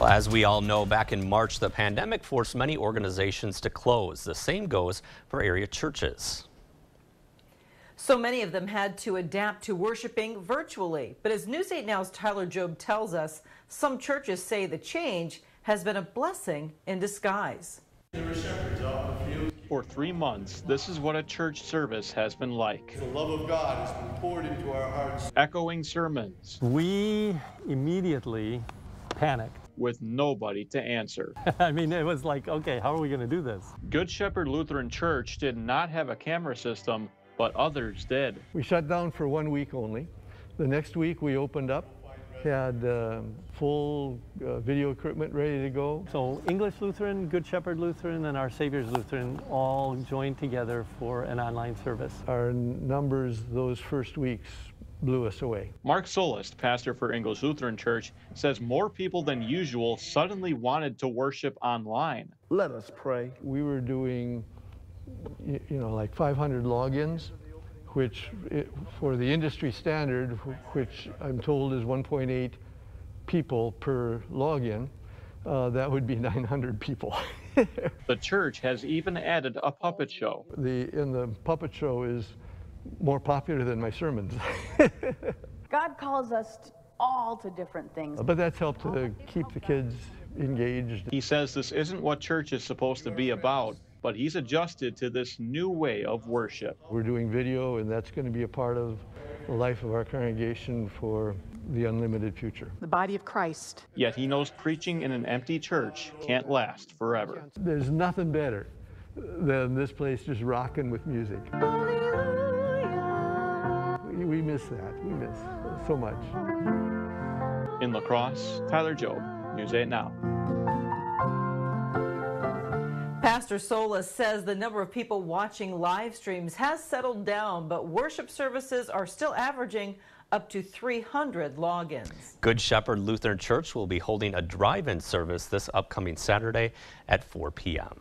Well, as we all know, back in March, the pandemic forced many organizations to close. The same goes for area churches. So many of them had to adapt to worshiping virtually. But as News 8 Now's Tyler Job tells us, some churches say the change has been a blessing in disguise. For three months, this is what a church service has been like. The love of God has been poured into our hearts. Echoing sermons. We immediately panicked. With nobody to answer. I mean, it was like, okay, how are we going to do this? Good Shepherd Lutheran Church did not have a camera system, but others did. We shut down for one week only. The next week we opened up had uh, full uh, video equipment ready to go. So English Lutheran, Good Shepherd Lutheran, and Our Savior's Lutheran all joined together for an online service. Our numbers those first weeks blew us away. Mark Solist, pastor for English Lutheran Church, says more people than usual suddenly wanted to worship online. Let us pray. We were doing, you know, like 500 logins which for the industry standard, which I'm told is 1.8 people per login, uh, that would be 900 people. the church has even added a puppet show. The in the puppet show is more popular than my sermons. God calls us all to different things. But that's helped to keep the kids engaged. He says this isn't what church is supposed to be about but he's adjusted to this new way of worship. We're doing video, and that's going to be a part of the life of our congregation for the unlimited future. The body of Christ. Yet he knows preaching in an empty church can't last forever. There's nothing better than this place just rocking with music. We, we miss that. We miss so much. In La Crosse, Tyler Job, News 8 Now. Pastor Solist says the number of people watching live streams has settled down, but worship services are still averaging up to 300 logins. Good Shepherd Lutheran Church will be holding a drive-in service this upcoming Saturday at 4 p.m.